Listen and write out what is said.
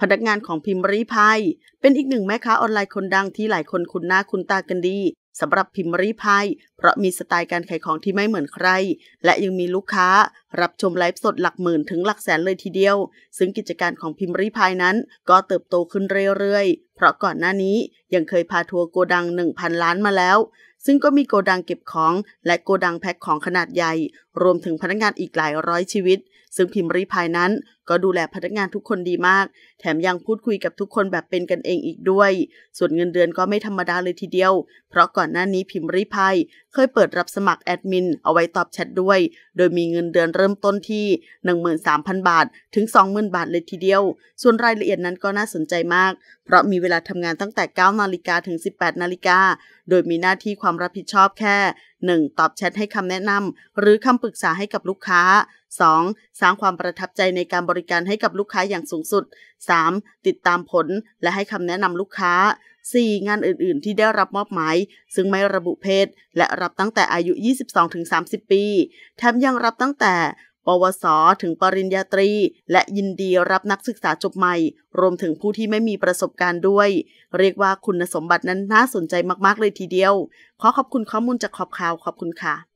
พนักงานของพิมรี่พายเป็นอีกหนึ่งแม่ค้าออนไลน์คนดังที่หลายคนคุ้นหน้าคุ้นตากันดี สำหรับพิมรี่พายเพราะมีสไตล์การขายของที่ไม่เหมือนใคร และยังมีลูกค้ารับชมไลฟ์สดหลักหมื่นถึงหลักแสนเลยทีเดียว ซึ่งกิจการของพิมรี่พายนั้น ก็เติบโตขึ้นเรื่อยๆ เพราะก่อนหน้านี้ยังเคยพาทัวร์โกดัง 1,000 ล้านมาแล้ว ซึ่งก็มีโกดังเก็บของ และโกดังแพ็คของขนาดใหญ่ รวมถึงพนักงานอีกหลายร้อยชีวิต ซึ่งพิมพ์รีพายนั้น ก็ดูแลพนักงานทุกคนดีมาก แถมยังพูดคุยกับทุกคนแบบเป็นกันเองอีกด้วย ส่วนเงินเดือนก็ไม่ธรรมดาเลยทีเดียว เพราะก่อนหน้านี้พิมพ์รีพายเคยเปิดรับสมัครแอดมินเอาไว้ตอบแชทด้วย โดยมีเงินเดือนเริ่มต้นที่ 13,000 บาท ถึง 20,000 บาทเลยทีเดียว ส่วนรายละเอียดนั้นก็น่าสนใจมาก เพราะมีเวลาทำงานตั้งแต่ 9 นาฬิกาถึง 18 นาฬิกา โดยมีหน้าที่ความรับผิดชอบแค่ 1. ตอบแชทให้คำแนะนำหรือคำปรึกษาให้กับลูกค้า 2. สร้างความประทับใจในการบริการให้กับลูกค้าอย่างสูงสุด 3. ติดตามผลและให้คำแนะนำลูกค้า 4. งานอื่น ๆ ที่ได้รับมอบหมาย ซึ่งไม่ระบุเพศ และรับตั้งแต่อายุ 22-30 ปี แถมยังรับตั้งแต่ ปวส ถึงปริญญาตรี และยินดีรับนักศึกษาจบใหม่ รวมถึงผู้ที่ไม่มีประสบการณ์ด้วย เรียกว่าคุณสมบัตินั้นน่าสนใจมาก ๆ เลยทีเดียว ขอขอบคุณข้อมูลจากขอบข่าวขอบคุณค่ะ